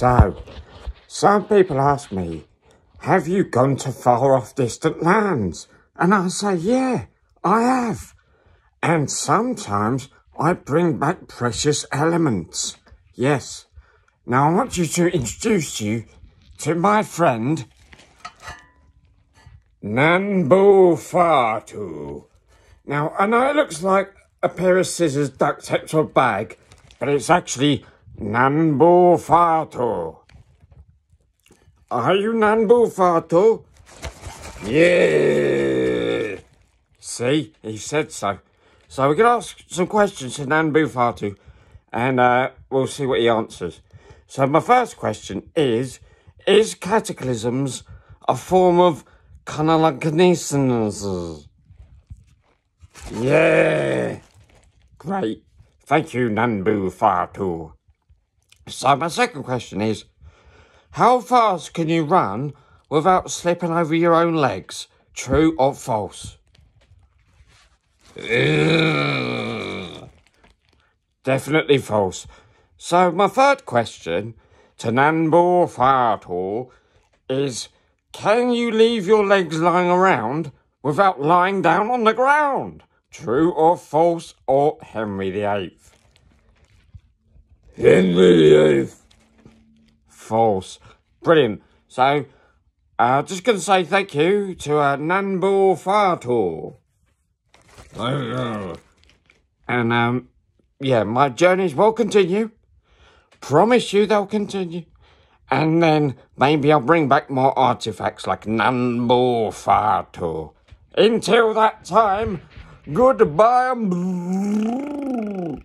So, some people ask me, have you gone to far off distant lands? And I say, yeah, I have. And sometimes I bring back precious elements. Yes. Now I want you to introduce you to my friend, Nanboo Fartoo. Now, I know it looks like a pair of scissors duct taped to a bag, but it's actually Nanboo Fartoo. Are you Nanboo Fartoo? Yeah. See, he said so. So we're going to ask some questions to Nanboo Fartoo, and uh, we'll see what he answers. So my first question is, is cataclysms a form of canonicalism? Yeah. Great. Thank you, Nanboo Fartoo. So my second question is, how fast can you run without slipping over your own legs? True or false? Definitely false. So my third question to Nanboo Fartoo is, can you leave your legs lying around without lying down on the ground? True or false or Henry VIII? Henry VIII. False. Brilliant. So, uh, just going to say thank you to uh, Nanboo Fartoo. And, um, yeah, my journeys will continue. Promise you they'll continue. And then maybe I'll bring back more artifacts like Nanboo Fartoo. Until that time, goodbye.